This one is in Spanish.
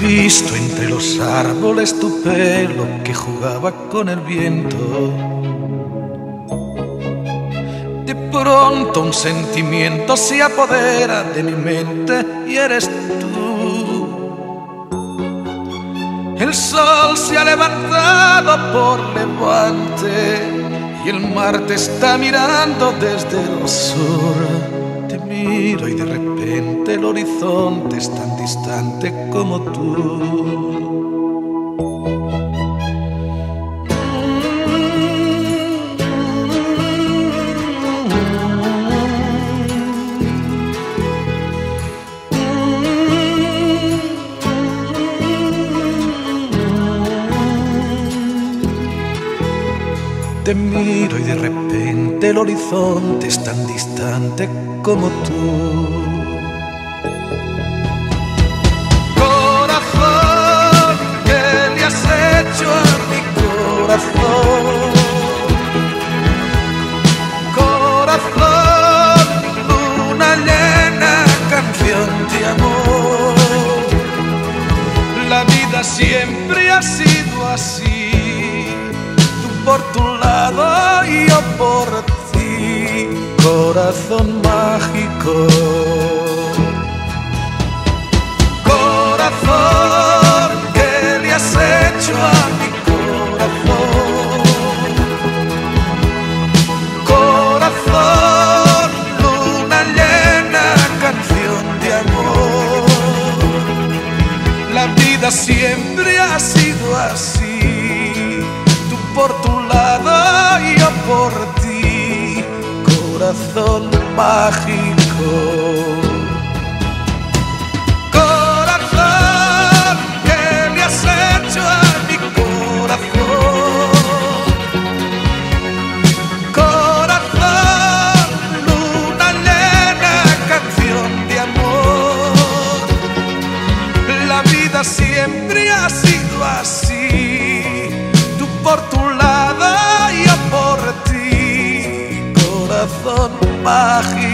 visto entre los árboles tu pelo que jugaba con el viento. De pronto un sentimiento se apodera de mi mente y eres tú. El sol se ha levantado por levante y el mar te está mirando desde el sur y de repente el horizonte es tan distante como tú. Te miro y de repente el horizonte es tan distante como tú. Corazón, ¿qué le has hecho a mi corazón? Corazón, una llena canción de amor. La vida siempre ha sido así, por tu lado y yo por ti, corazón mágico. Corazón, ¿qué le has hecho a mi corazón? Corazón, luna llena, canción de amor. La vida siempre ha sido así, por tu por ti, corazón mágico. Corazón, ¿qué le has hecho a mi corazón? Corazón, luna llena, canción de amor. La vida siempre ha sido así, tú por tu lado ti, corazón